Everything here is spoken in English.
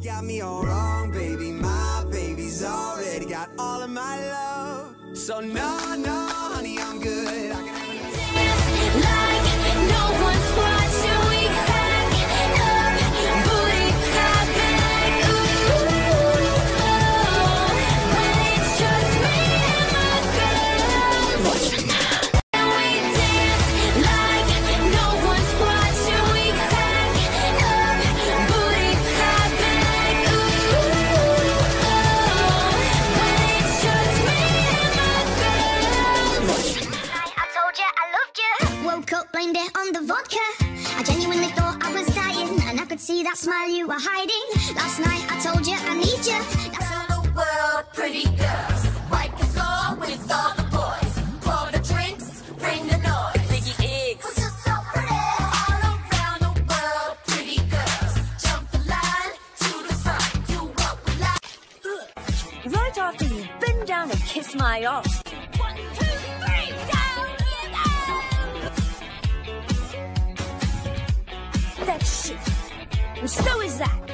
You got me all wrong, baby. My baby's already got all of my love. So no, no, honey, I'm good. Blamed it on the vodka. I genuinely thought I was dying, and I could see that smile you were hiding. Last night I told you I need you. That's Around the world, pretty girls. Wipe the floor with all the boys. Pour the drinks, bring the noise. Ziggy Iggs. Cause you're so pretty. All around the world, pretty girls. Jump the line to the front. Do what we like. Right after you bend down and kiss my ass. One, two, Shit. And so is that.